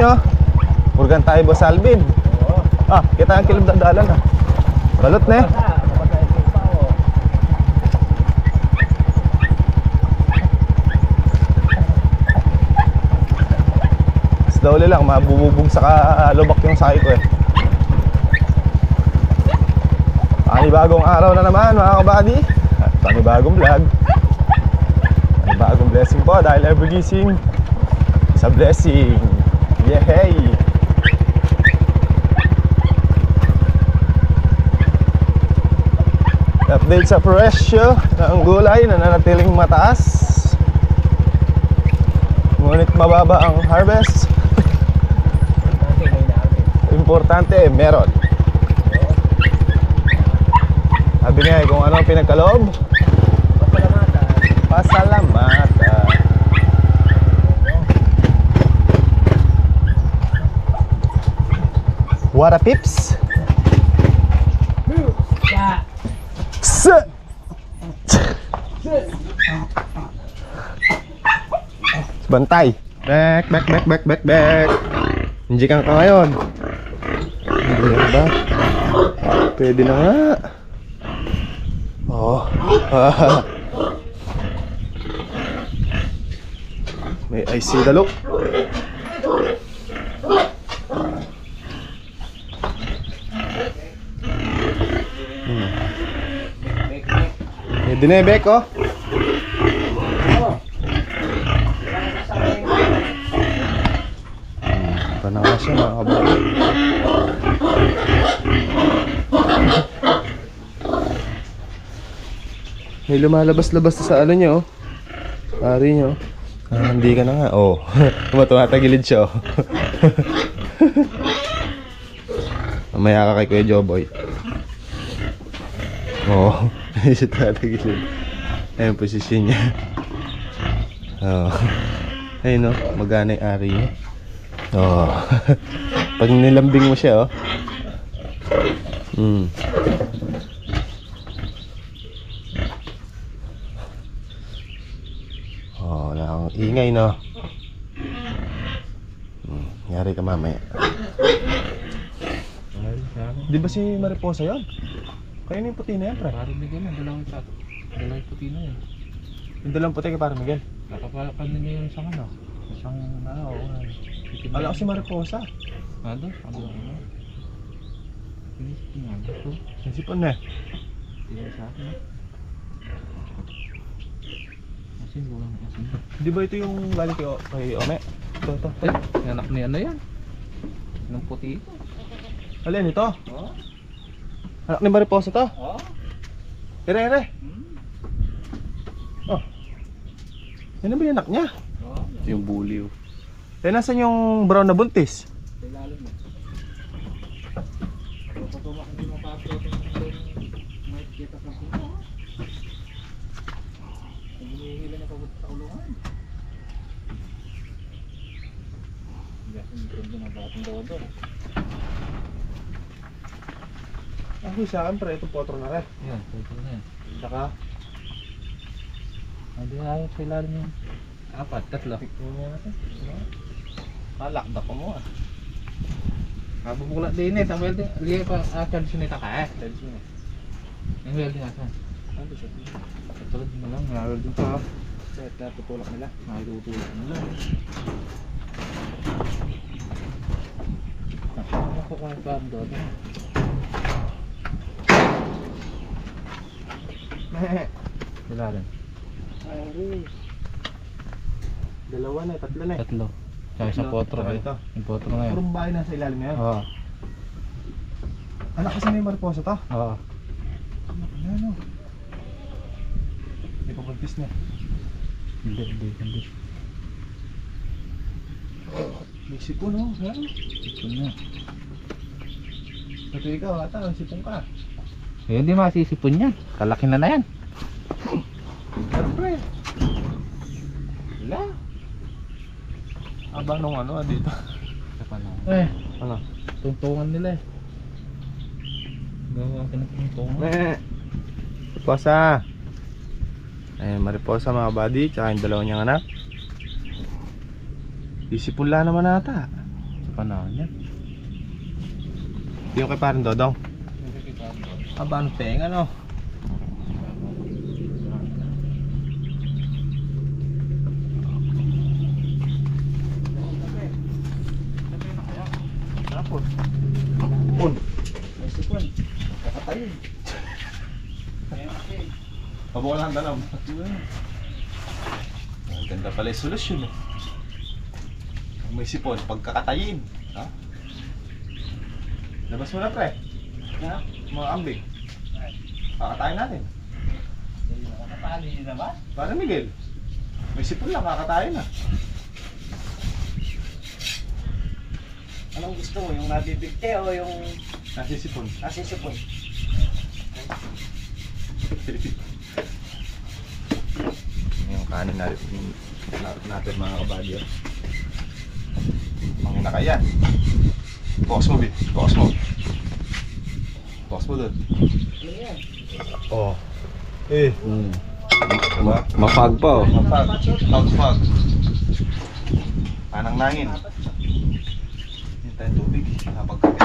niyo. Murgan tayo boss Alvin. Oo. Ah, kita ang kilib dadalan ah. Balot na eh. Slow lang, mabububog sa ka- lubak yung sakay ko eh. Panibagong araw na naman mga kabady. At panibagong vlog. Panibagong blessing po dahil every gising sa blessing. Yehey! Update sa presyo ng gulay na nanatiling mataas. Ngunit mababa ang harvest. Importante, meron. Sabi niya, eh, kung ano ang pinagkaloob, Pasalamatan. pasalamat. ah. What a pips? S Bantay. Back, back, back, back, back, back. Injikan ka ngayon. Hindi na ba? Pwede na nga. Oh. May I see the look. Dinebek oh. Pananga siya mga kabalo. May lumalabas-labas sa ano niyo, oh. Ari niyo. Ah, hindi ka na nga. Oh. Tumatagilid siya, oh. Mamaya ka kay Kuya Joboy. Oh, siya tatagilid. Ayun, posisyon niya. Oh. Ayun, no? Magana yung ari niya. Oh. Pag nilambing mo siya, oh. Hmm. Oh, wala ingay, no? Hmm. Yari ka mamaya. Di ba si Mariposa yun? Kayo na yung puti na yan, pre. Parang Miguel yan, dalawang sa dalawang puti na yan. Yung dalang puti kay para Miguel. Nakapalakan na niya yung isang ano. Isang ano, oh, itim Wala na- ko si Mariposa. Ano? Ano? Ano? Ano to? Nasipon na. Hindi sa akin. ah. Asin, walang asin. Di ba ito yung galing kay, kay Ome? Ito, ito. Eh, yung anak ni ano yan? Yung puti ito. Alin ito? Oo. Anak ni Mariposa to? Oo. Ere, ere. Hmm. Oh. Yan ba yung anak niya? Oo. Ito yung buliw. Eh, nasan yung brown na buntis? Ilalim mo. Hindi sa puno. Humihila na pagod sa ulungan. Kasi hindi na batang dodo. Ako sa akin, pre. Ito potro na rin. Yan, pwede na yan. Saka, Hindi ayaw sa ilalim yung apat, tatlo. malakda ko mo ah. Kabubukla din eh, sa welding. Liya pa, ah, charge nita ka eh. Yung welding asan? Ano siya? Tulad mo lang, welding pa. Kahit natutulak nila. Nakitutulog mo lang. Ano ko kung pa ang Ilalim. Dalawa na, tatlo na eh. Tatlo. Tsaka isang Tatlo. potro. Tsaka eh. ito. Yung potro na yun. Purong bahay na sa ilalim na yan. Oo. Anak kasi ni Mariposa to. Oo. Na ano. Hindi pa buntis na. Hindi, hindi, hindi. Mexico no? Ano? Ito na. Pati ikaw ata, sipong ka. Ayun di masisipon yan. Kalaki na na yan. Siyempre. Wala. Abang nung ano dito. Sa panahon. Eh. Ano? Tungtungan nila eh. Gawa ka na tungtungan. Eh. Mariposa. Ayan, mariposa mga buddy. Tsaka yung dalawa niyang anak. Isipula naman ata. Sa panahon yan. Yung kay parang dodong. Aba, ano tenga no? Tapos. Un. Kakatayin. Pabukalan ka lang. Ang ganda pala yung solusyon eh. Ang may sipon, pagkakatayin. Ha? Labas mo na pre. Ha? Mga ambing. Kakatayin natin. Nakatali na ba? Para Miguel. May sipon lang, kakatayin na. Anong gusto mo? Yung nabibigte o yung Nasi sipon. nasisipon? yung kanin natin, natin mga kabadyo. Ang na kaya. Bukas mo, Bi. Bukas mo. Bukas mo dun. Ano yan? Oh. Eh. Diba? Mapag pa oh. Mapag. Pag-pag. Panang nangin. Yung tayong tubig. Nakapagkape.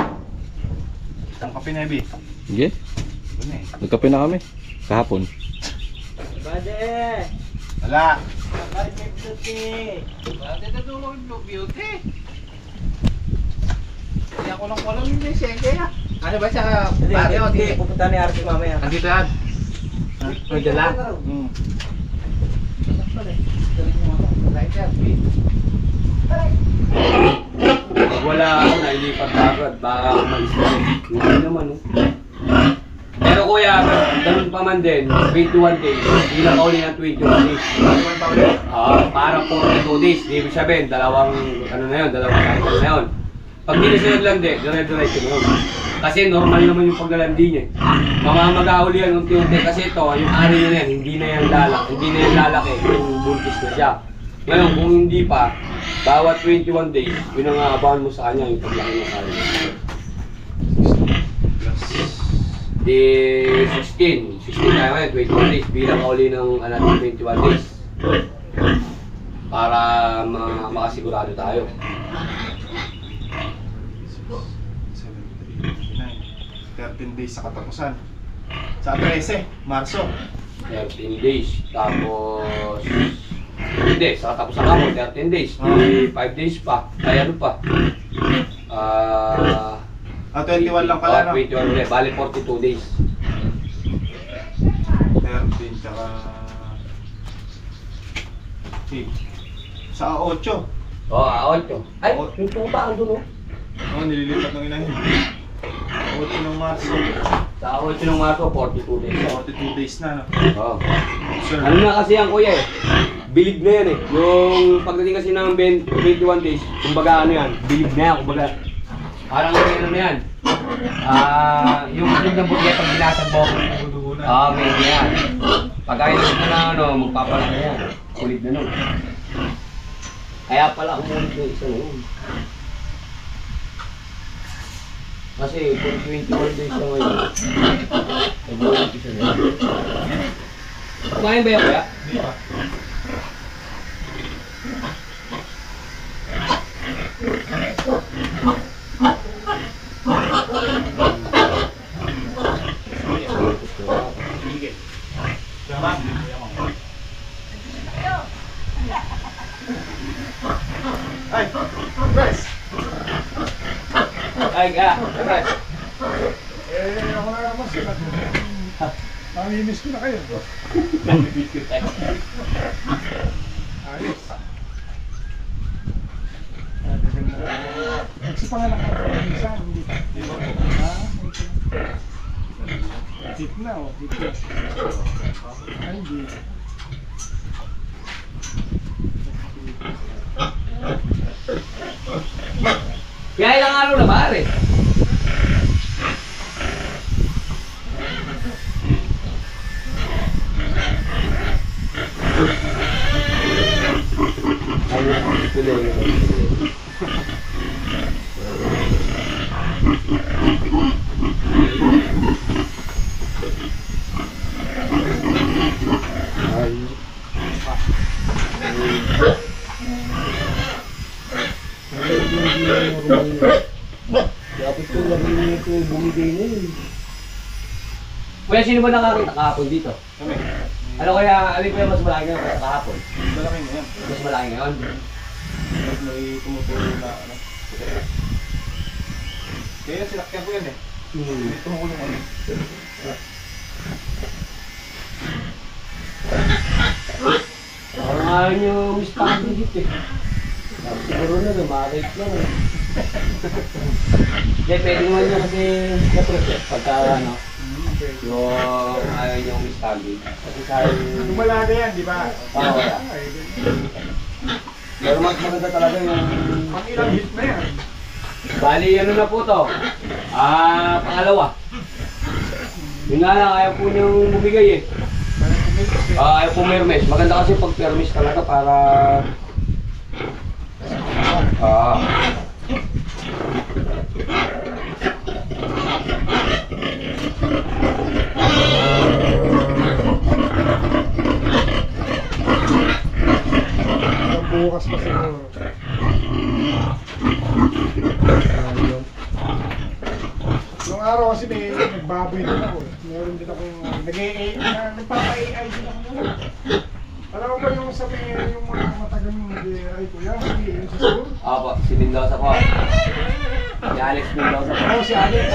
Isang kape na, Bi. Sige, Doon eh. nagkape na kami. Kahapon. Bade! Wala. Bade beauty! Bakit natulog yung beauty? Hindi ako lang walang yung senge ah. Ano ba siya? Hindi, Pare o hindi. hindi? Pupunta ni Archie mamaya. Andito yan. May dala. Hmm. Lighter, Pag wala ako, nailipat agad. Baka umalis ka rin. Hindi naman, oh. Pero kuya, ganun pa man din, 21 days, bilang kauli ng 21 days. Ah, para 42 days, di ibig sabihin, dalawang, ano na yun, dalawang cycle na yun. Pag di na sinunod lang din, dire-diretso na yun. Kasi normal naman yung paglalandi niya. eh. Mamamaga uli yan unti-unti kasi ito, yung ari niya yan, hindi na yan lalak, hindi na yan lalaki, yung buntis na siya. Ngayon, kung hindi pa, bawat 21 days, yun mo sa kanya, yung paglaki ng ari niya. Di 16, 16 tayo ngayon, 21 days, bilang kauli ng another 21 days. Para ma makasigurado tayo. 13 days sa katapusan. Sa 13, Marso. 13 days. Tapos, hindi, sa katapusan ka mo, 13 days. Di 5 days pa. Ay, ano pa? Ah, Ah, 21 lang pala, no? oh, 21 ulit. Bali, 42 days. 13, tsaka... Okay. Sa 8. Oo, oh, 8. Ay, yung tuta, andun, oh. Oo, nililipat ng inahin. 8 ng Marso. Sa 8 ng Marso, 42 days. 42 days na, no? Oo. Sir, Ano na kasi yan, kuya eh. Bilib na yan eh. Yung pagdating kasi ng 20 21 days, kumbaga ano yan, bilib na yan, kumbaga. Parang ano na yan. Ah, yung bilib ng buti pag binasag mo. Ah, may yan. Pag ayaw mo na ano, magpapalag na yan. Kulit na nun. Kaya pala umulit na isa na yun. Kasi kung 21 days na ngayon, nag-ulit isa na. Kumain ba yan kuya? Di ba? Ay, Bres! Ay, ah, okay. Eh, ako na naman sila. Mamimiss ko na kayo. Ayos. Ah, gaganda. Nagsipanganak ako ng minsan, hindi pa. Di ba? Ah, hit na oh, hit na. Ay, hindi. Kaya ilang araw na pare? Ay, tuloy. lagi niya ito yung bumigay na yun. Kuya, sino ba nakakita kahapon dito? Kami. Ano kaya, alin yung mas malaki ngayon kahapon? Malaki na yan. Mas malaki ngayon? Pag may tumutulong na ano. Kaya sinakyan ko yan eh. Hmm. May tumulong ano. Parang ayaw nyo mistake dito eh. Siguro na, lumakit lang eh. Hindi, pwede naman nyo kasi na-protect pagka ano, yung ayaw nyo mistake. Kasi sayang, Lumalaga yan, di ba? Ah, wala. Ay, pero mas maganda talaga yung Pang ilang hit na yan. Bali, ano na po to? Ah, pangalawa. Yun nga lang, ayaw po niyong bumigay eh. Ah, ayaw po mermes. Maganda kasi pag permis talaga para... Ah. Bukas pa siguro. Nung araw kasi may nagbaboy din ako eh. Meron din ako nag-AI, na- nagpapa-AI din ako ngayon. Alam mo ba yung sa may yung mga matagal yung nag-AI ko yan? Sige, yung sa school. Apo, si Mendoza po. Si Alex Mendoza po. Oo, si Alex.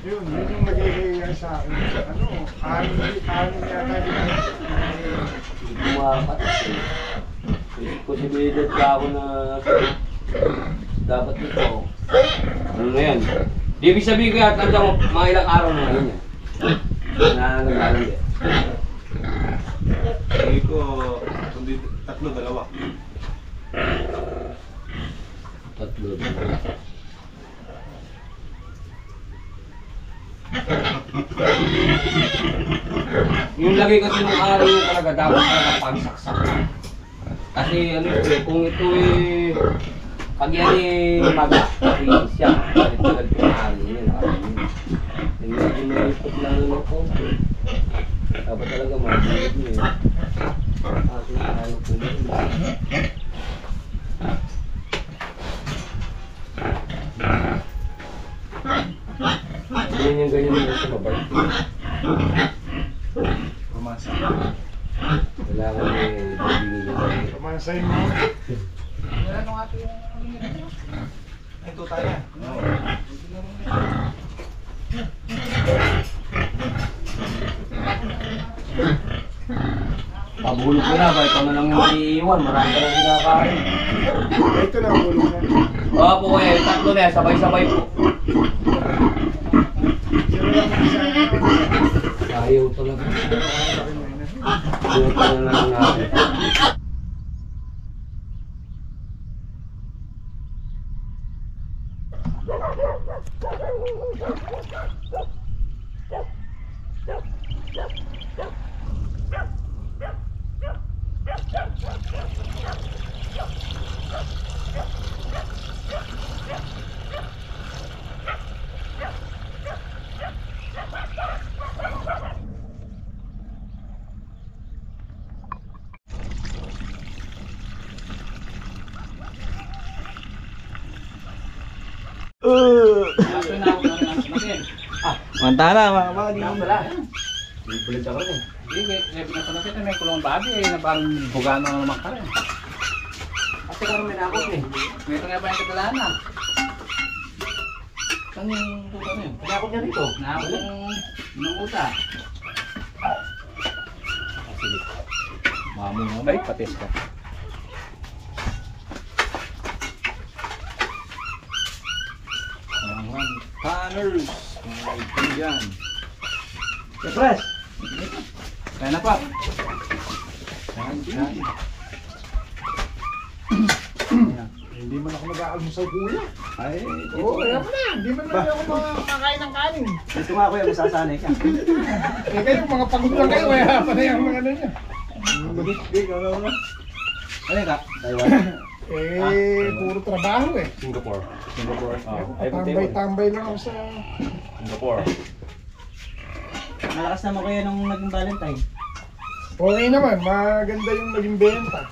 Yun. Yun, yun yung nag-AI sa akin. Ano, anim, anim yata din ako. Kumakat. Posibilidad ka ako na dapat ito. Ano na yan? Di ibig sabihin kaya tanda mo, mga ilang araw na ngayon yan. Na naglalandi. Hindi ko, kundi tatlo, dalawa. Tatlo. Yung lagay kasi ng araw yung talaga dapat talaga pagsaksak. Kasi ano ito eh, kung ito eh, pag yan eh matiis siya. Balik-balik yung araw yun. Yung medyo malipot lang ng konti. Dapat talaga matiis mo eh. Kasi ayaw ko yun. Ganyan ganyan mo sa mabalik. Kailangan may bibigyan ng Romansay mo. Ay, tuta yan. Oo. Pabulog ko na, kahit ano lang yung iiwan, marami ka lang kinakain. Ito na, bulong na. Oo po eh, tatlo na sabay-sabay po. Ayaw talaga. 何がいいかな。Mantala, mga mga di. Pipilit ako rin. Hindi, may may pinapalapit na may kulong babi eh, na parang bugano na naman ka rin. Kasi kami may nakot eh. Ito nga ba yung kadalanan? Saan yung puta na yun? Nakot niya rito. Nakakot yung nanguta. Mamo mo ba? Patis ka. Mga Kaibigan. Kapres! Kaya na pa. Yan, yan. Hindi man ako nag-aalmusal kuya. Ay, Oo, oh, alam na. Hindi man lang ako makakain ng kanin. dito nga kuya, masasanay ka. Eh kayo, mga pagod lang kayo. Kaya pa na yung mga ano niya. Ano ka? Taiwan. Eh, puro trabaho eh. Singapore. Singapore. Oh, Tambay-tambay lang ako sa... Singapore. Malakas naman kuya nung naging Valentine. Okay naman, maganda yung naging benta.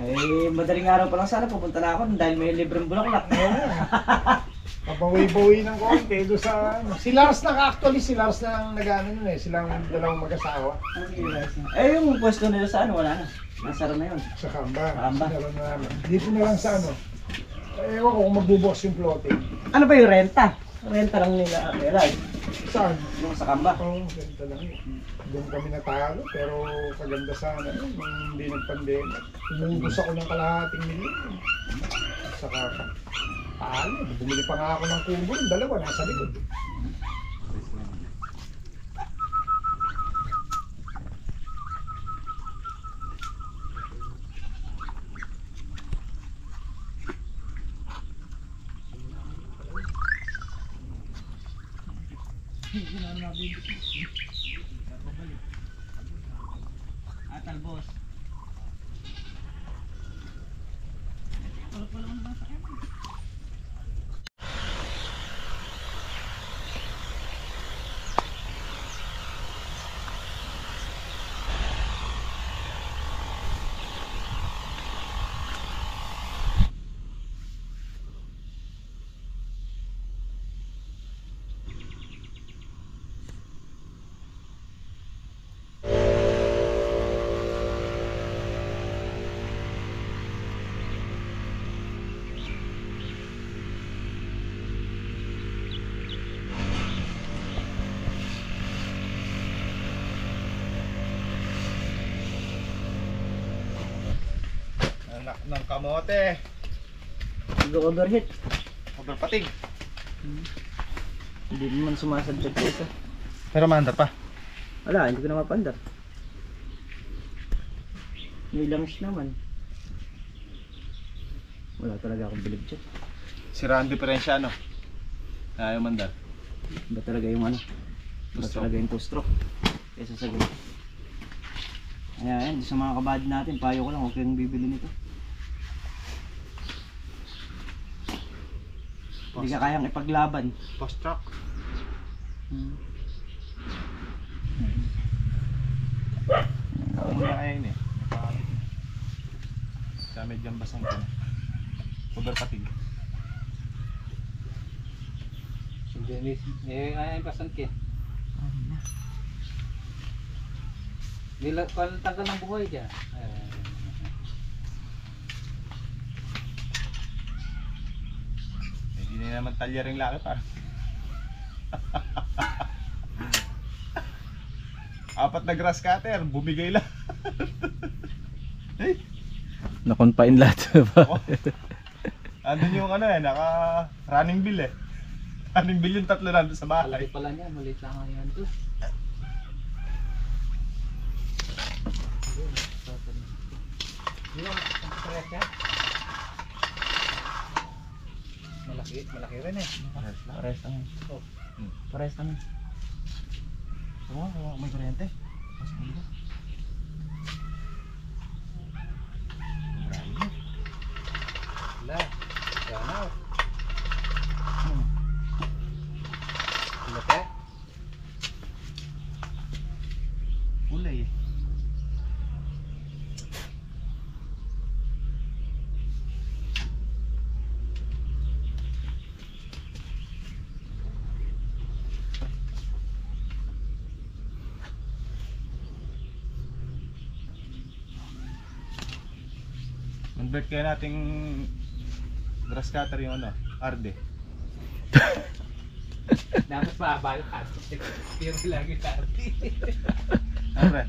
Ay, madaling araw pa lang sana pupunta na ako dahil may libreng bulaklak. Kabawi-bawi ng konti doon sa ano. Si Lars na actually si Lars na ang nag-ano nun eh. Silang dalawang mag-asawa Eh, yung pwesto nila sa ano, wala na. Nasara na yun. sa Kamba. Kamba. Sinara na namin. Dito na lang sa ano. Eh, ewan ko kung magbubukas yung floating. Ano ba yung renta? Renta lang nila, nila. Saan? Yung sa kamba. Oo, oh, ganito lang yun. Doon kami natalo, pero kaganda sana yun, nung hindi nag-pandemic. Umubos ako ng kalahating milyon. Saka, talo, bumili pa nga ako ng kubo, yung dalawa nasa likod. Anak ng kamote. Nag-overheat. Overpatig. Hindi naman sumasadjad ko isa. Pero maandar pa. Wala, hindi ko na mapandar. May langis naman. Wala talaga akong bilib dyan. Sira ang diferensya ano. Ayaw mandar. Ba talaga yung ano? Ba Two-stroke. talaga yung two stroke? Kesa sa ganun. Ayan, sa mga kabad natin, payo ko lang, huwag kayong bibili nito. Hindi ka kayang ipaglaban. Post truck. Hmm. Ako muna kaya yun eh. Sa medyang basang ko. Overpatig. Si Dennis, eh, ay, pasan ke. Nila, tanggal ng buhay dyan. Eh, Hindi na naman talya rin laki parang. Apat na grass cutter, bumigay lang. Na-confine lahat. Oh. Andun yung ano eh, naka running bill eh. Running bill yung tatlo nandun sa bahay. Malaki pala niya, maliit lang ang yan to. Di ba, ang stress yan? Malaki, malaki rin eh. Pares lang. Oh. Pares lang. Oh, may kuryente. Wala. Yan na. Laki. Kulay eh. Convert kaya nating grass cutter yung ano, arde. Dapat mahaba yung ate. Pero lagi ate. Ano pre?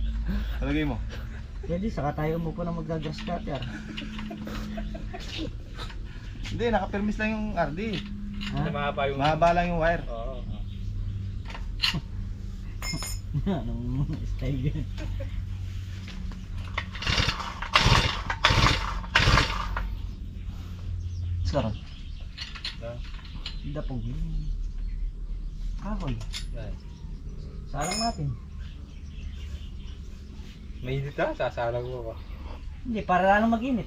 Talagay mo. Pwede, saka tayo mo po na mag-gas cutter. Hindi, naka-permis lang yung RD. Ha? Mahaba yung... Mahaba lang yung wire. Oo. Anong style yan? Sarap. Dapog yun. Kahoy. Salang natin. May hindi ka, sasalang mo ba? Hindi, para lang mag-init.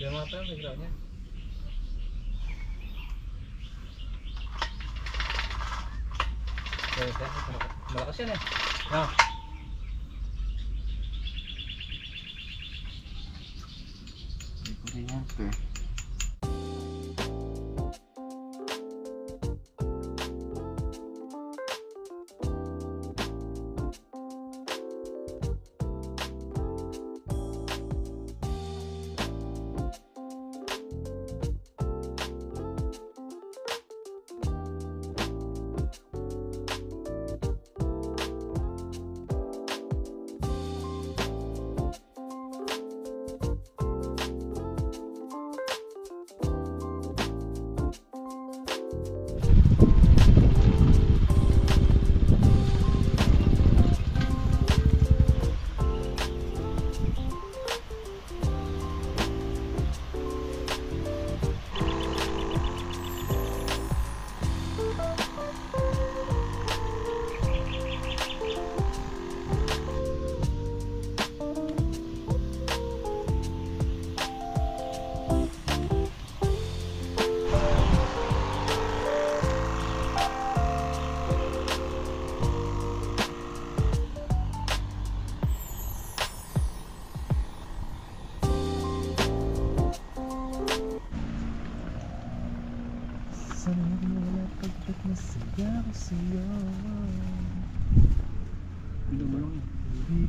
Kaya mga tayo, may. Malakas yan, malakas yan eh. Ah. there.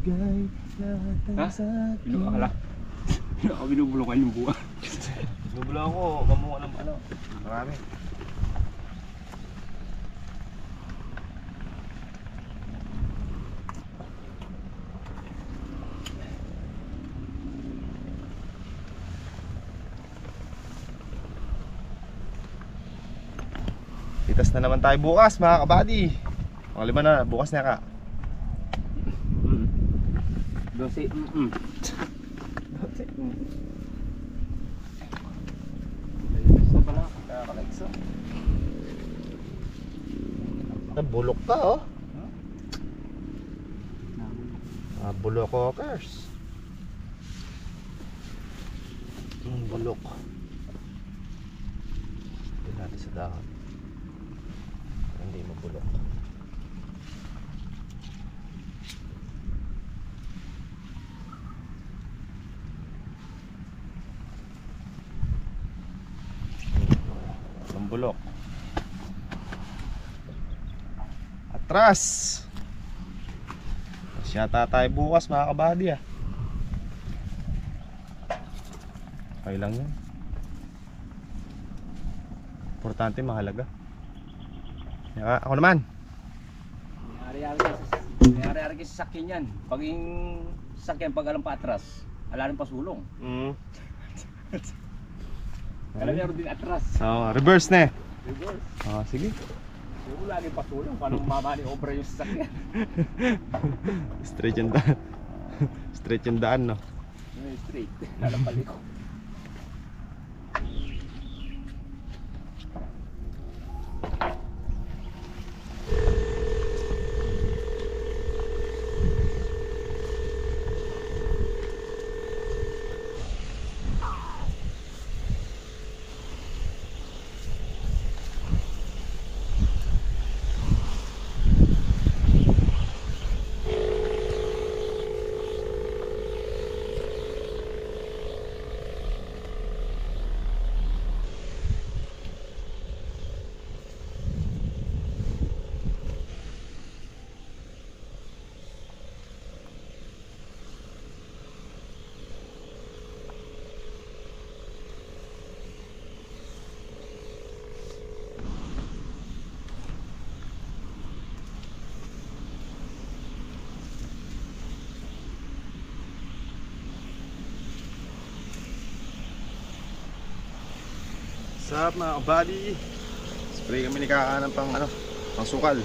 Okay. Ha? Binubulong Ako binubulungan yung buwan. Nubula ako, kamuha ng ano. Marami. Itas na naman tayo bukas mga kabady. Mga lima na, bukas na ka. Dosi, mm Nabulok ka oh. Ah, bulok walkers. Yung bulok. Ito natin sa dahon. Bulok. Atras! Yata tayo bukas mga kabady ah. Okay lang yun. Importante mahalaga. Yaka, ako naman. Nangyari-ari ka sa nangyari-ari ka sa sakyan yan. Pag yung sakyan, pag alam pa atras, ala rin pasulong. Mm. Alam niya din atras. Oh, reverse na eh. Reverse. Oh, sige. Yung lagi pasulong, paano mamani obra yung sasakyan? Straight yung daan. Straight yung daan no. Straight, nalapalik Sup mga kabady? Spray kami ni Kaka ng pang ano, pang sukal.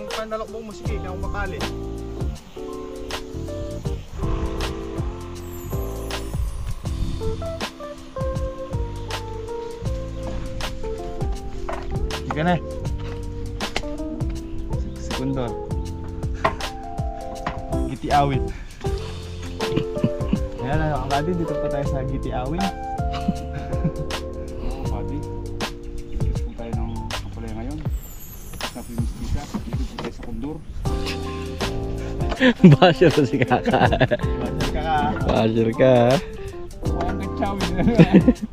Tang panalokbong mo sige, kaya mapali. Sige na. Sekundor. Giti awit. Ayan na, ang kadi, dito pa tayo sa Giti awit. Kondor. Basher si kaka. Ka. Basher ka. Walang kachawin.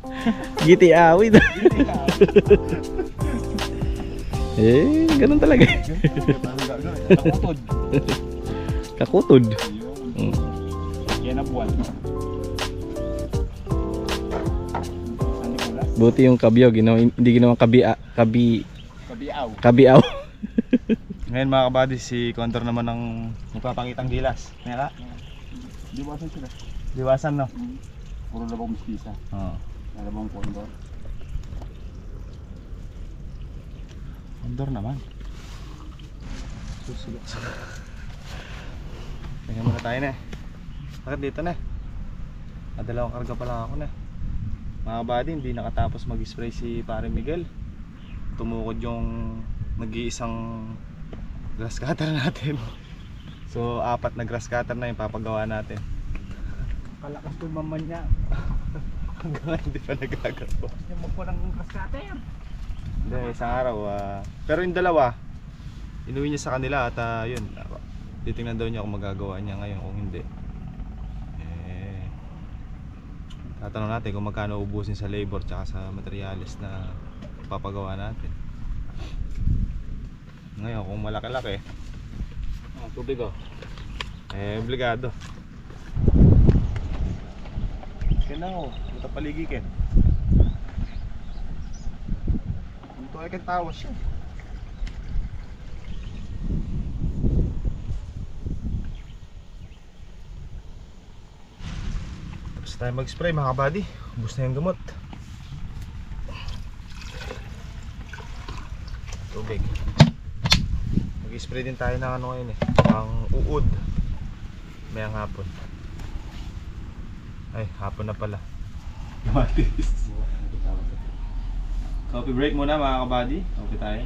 Giti awit. eh, ganun talaga. Kakutod. Mm. Yan na buwan. Buti yung kabyo, ginawa, hindi ginawa kabi, kabi, Kabiaw. kabiaw. Ngayon mga kabady, si Contour naman ang magpapakitang gilas. Kaya ka? Saan sila? Liwasan no? Puro labang mistisa. Oo. Labang Kondor. Condor naman. Susulo. Tingnan muna tayo na. Bakit dito na? Nadalawang karga pa lang ako na. Mga buddy, hindi nakatapos mag-spray si Pare Miguel. Tumukod yung nag-iisang grass cutter natin. So, apat na grass cutter na yung papagawa natin. Kalakas ko maman niya. Hanggang hindi pa nagagawa. Yung magpo ng kaskater. Hindi, isang araw. ah. pero yung dalawa, inuwi niya sa kanila at ah, yun, titingnan daw niya kung magagawa niya ngayon kung hindi. Eh, tatanong natin kung magkano ubusin sa labor tsaka sa materials na papagawa natin. Ngayon, kung malaki-laki, Ah, tubig oh. eh, obligado. Kaya na oh, ito paligi ken. Ito ay katawas siya. Tapos tayo mag-spray mga kabady. Ubus na yung gamot. Tubig. Mag-spray din tayo ng ano ngayon eh. Ang uod. Mayang hapon. Ay, hapon na pala. Matis. Coffee break muna mga kabady. Coffee tayo.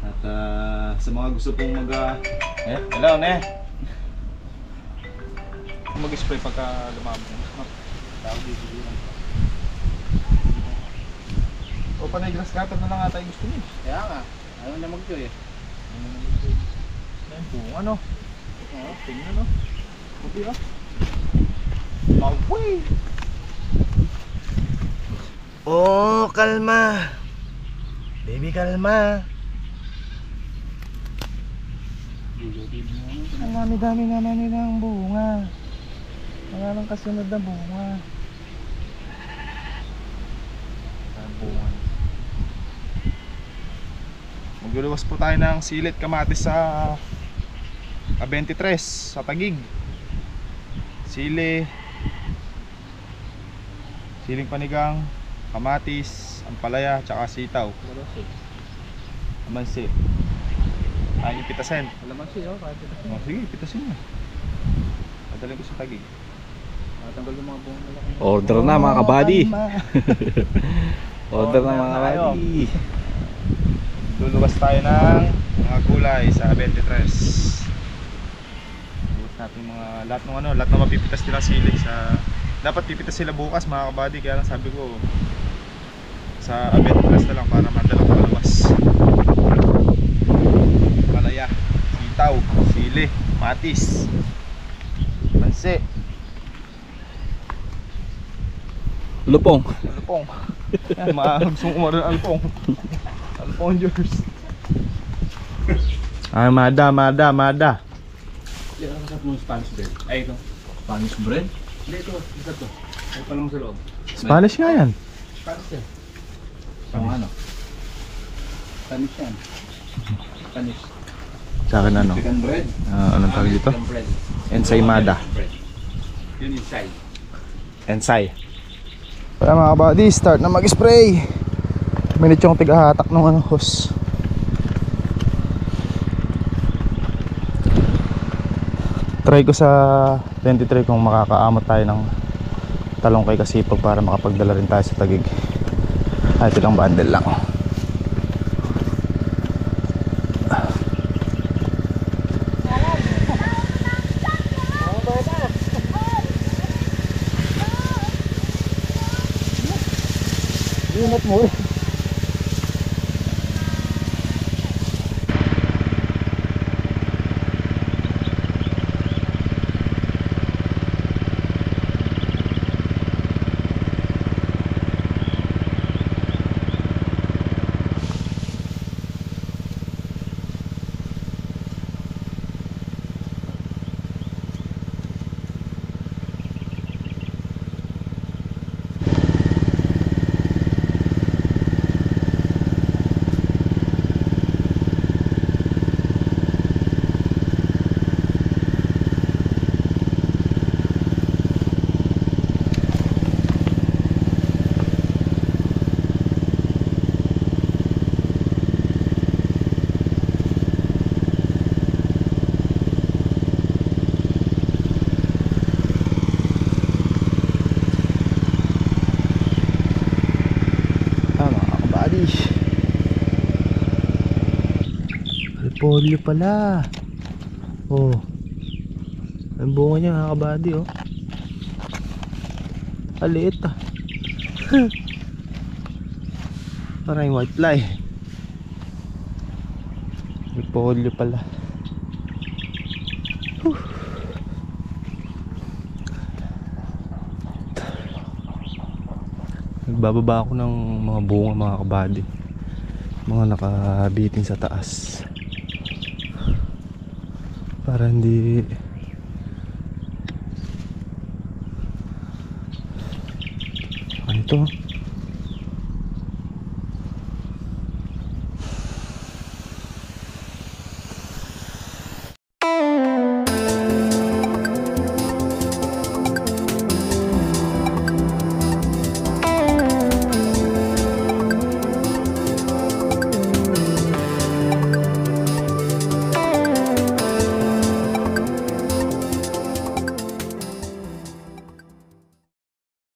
At ah, sa mga gusto pong mag... ah, eh, hello, ne? Mag-spray pagka lumabas. Tawag dito dito. O panay grass cutter na lang ata yung gusto niyo. Kaya nga. Ayaw na mag-joy eh. Ayun po, ano? Oh, tingnan no. Buti ah. Mawi. Oh, kalma. Baby, kalma. Ang dami-dami naman nilang bunga. Wala lang kasunod na bunga. Ang bunga. Magluluwas po tayo ng silit kamatis sa A23 sa Tagig. Sili. Siling panigang, kamatis, ampalaya, tsaka sitaw. Amansi. Ay, yung pitasin. Alam mo siya, oh, kahit ito. Oh, sige, pitasin mo. Padalhin ko sa Tagig. Matanggal yung mga buong malaki. Order na mga kabady. Order na mga na kabady. Luluwas tayo ng mga gulay sa 23. Luluwas natin mga lahat ng ano, lahat ng mapipitas nila sili sa dapat pipitas sila bukas mga kabady kaya lang sabi ko sa 23 na lang para madalang palabas. Malaya, sitaw, sili, matis, panse, Lupong. alpong. Yan, mga gusto mo Alpong yours. Ah, mada, mada, mada. Yan ang sarap ng Spanish bread. Ay, ito. Spanish bread? Hindi, ito. Isa to. Ay, pala mo sa loob. Spanish nga yan. Spanish yan. Ang ano? Spanish yan. Spanish. Sa akin ano? Chicken bread. Ah, anong tawag dito? Chicken bread. Ensaymada. Yun inside. Ensay. Kaya mga kabady, start na mag-spray minute yung tigahatak ng ano, hose. Try ko sa 23 kung makakaamot tayo ng talong kay kasipag para makapagdala rin tayo sa tagig. Ay ito ilang bundle lang. Repolyo pala. Oh. Ang bunga niya mga kabady oh. Aliit ah. Parang yung white fly. Repolyo pala. Whew. Nagbababa ako ng mga bunga mga kabady. Mga nakabitin sa taas. Para hindi ano ito?